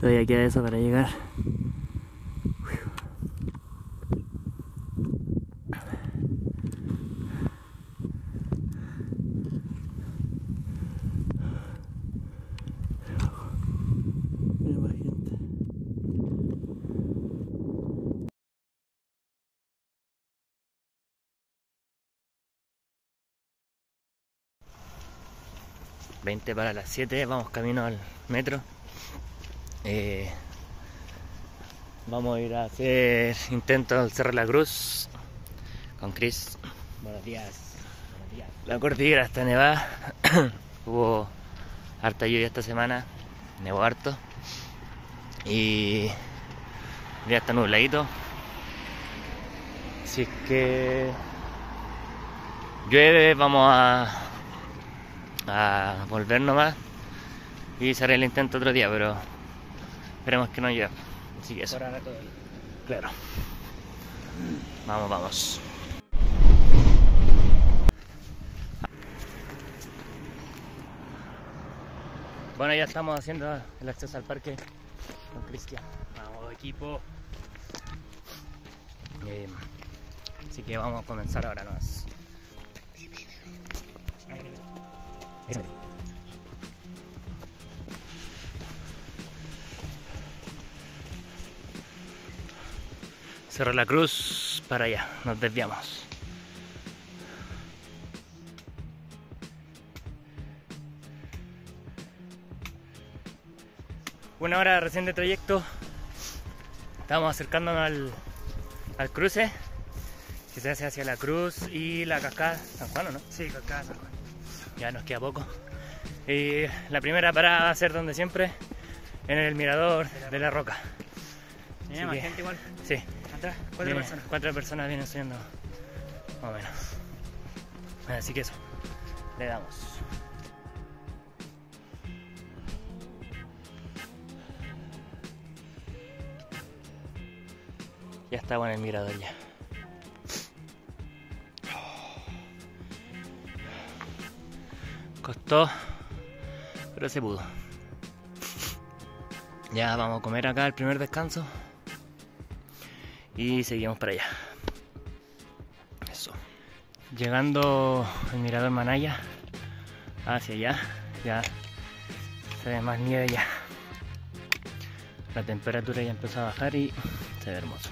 Todavía queda eso para llegar. Veinte para las 7, vamos camino al metro. Eh, vamos a ir a hacer intento al Cerro de la Cruz con Chris. Buenos días. Buenos días. La cordillera está nevada. Hubo harta lluvia esta semana. Nevó harto. Y ya está nubladito. Si es que llueve, vamos a, a volver nomás y haré el intento otro día, pero esperemos que no llueva. Así que eso. Por ahora todo bien. Claro. Vamos, vamos. Bueno, ya estamos haciendo el acceso al parque con Cristian. Vamos, equipo. Eh, así que vamos a comenzar ahora nomás. Cerro la Cruz para allá, nos desviamos. Una hora recién de trayecto. Estamos acercándonos al, al cruce que se hace hacia la Cruz y la cascada San Juan, ¿o ¿no? Sí, acá San Juan. Ya nos queda poco. Y la primera parada va a ser donde siempre, en el mirador de la roca. Más que- gente igual. Sí, Cuatro viene- personas. Cuatro personas vienen siendo más o menos. Así que eso, le damos. Ya estamos en el mirador ya. Costó, pero se pudo. Ya vamos a comer acá el primer descanso y seguimos para allá. Eso. Llegando el mirador Manaya hacia allá, ya se ve más nieve ya. La temperatura ya empezó a bajar y se ve hermoso.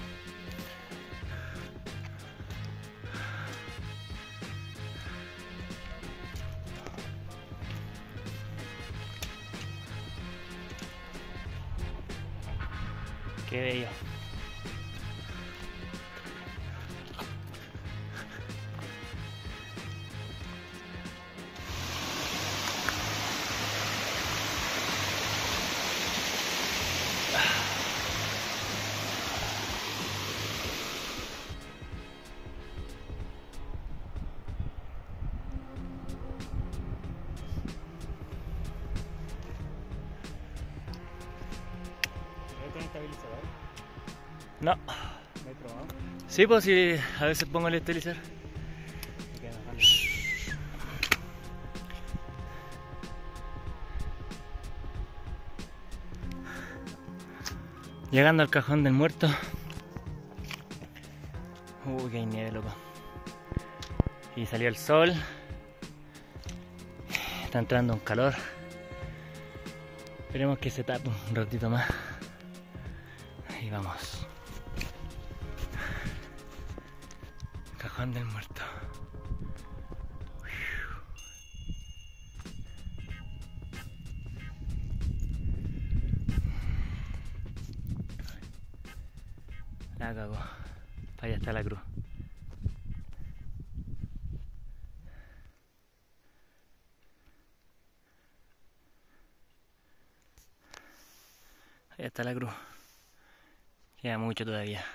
Qué bello. No. ¿No? Sí, pues sí, a veces pongo el bajarlo. Llegando al cajón del muerto. Uy, que nieve, loco. Y salió el sol. Está entrando un calor. Esperemos que se tape un ratito más. Ahí vamos. Cajón del muerto. La. Para allá está la cruz. Allá está la cruz. Queda mucho todavía.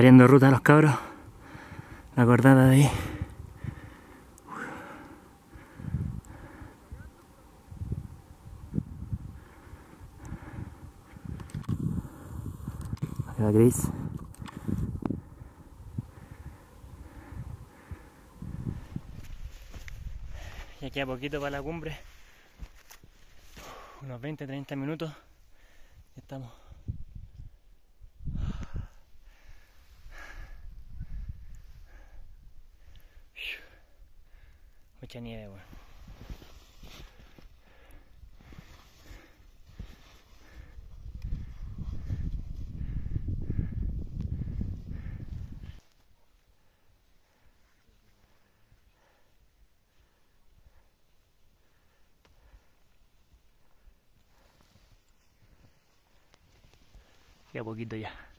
Abriendo ruta los cabros. La cordada de ahí. La gris. Y aquí a poquito para la cumbre. Unos 20-30 minutos. Ya estamos. Mucha nieve. Ya poquito ya.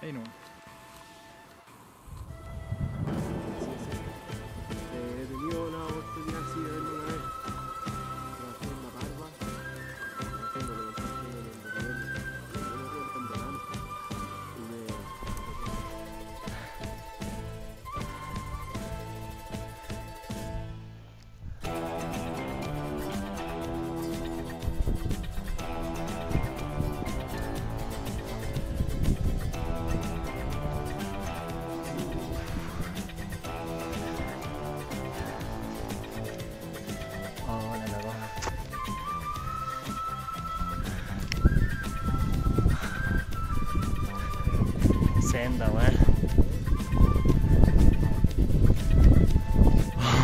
Ahí no.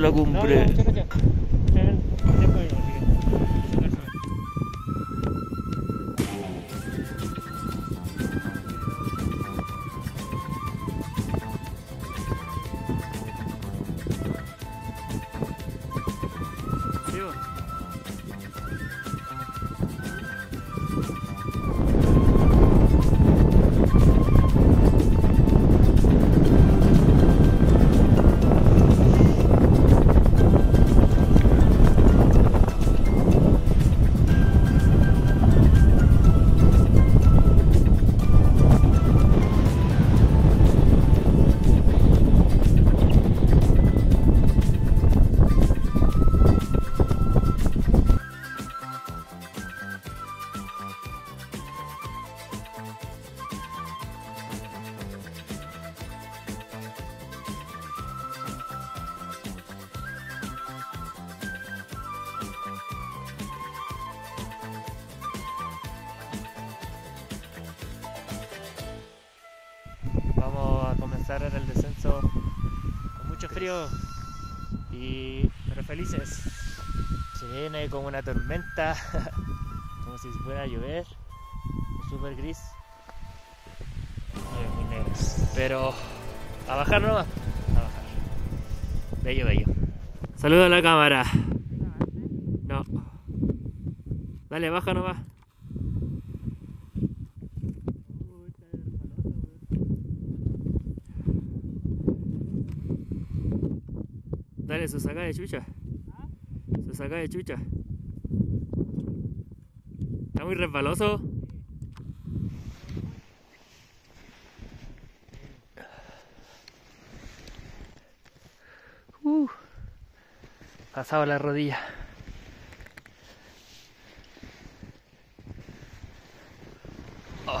La cumbre. Ahora el descenso con mucho frío y pero felices. Se viene como una tormenta, como si fuera a llover, súper gris. Muy negra. Pero a bajar nomás, a bajar. Bello, bello. Saludo a la cámara. No. Dale, baja nomás. que se saca de chucha. ¿Ah? Se saca de chucha. Está muy resbaloso. Uh, pasado la rodilla. Oh.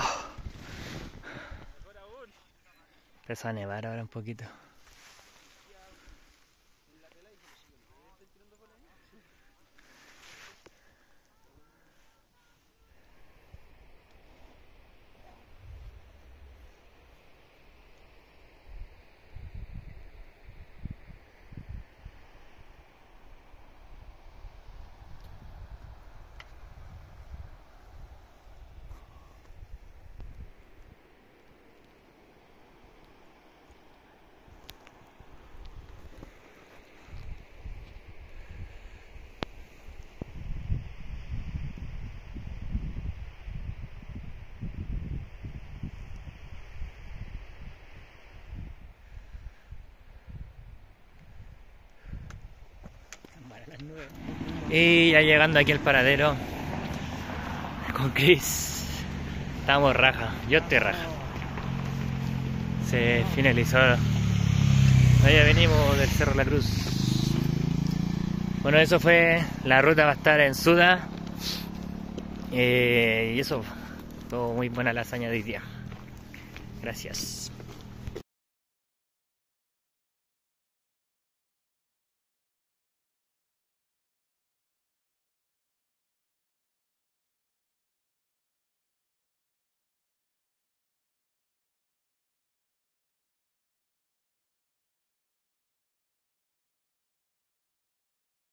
Empezó a nevar ahora un poquito. Y ya llegando aquí al paradero con Chris. Estamos raja, yo estoy raja. Se finalizó. Ya venimos del Cerro La Cruz. Bueno, eso fue. La ruta va a estar en Suda. Eh, y eso, todo muy buena la hazaña de hoy día. Gracias.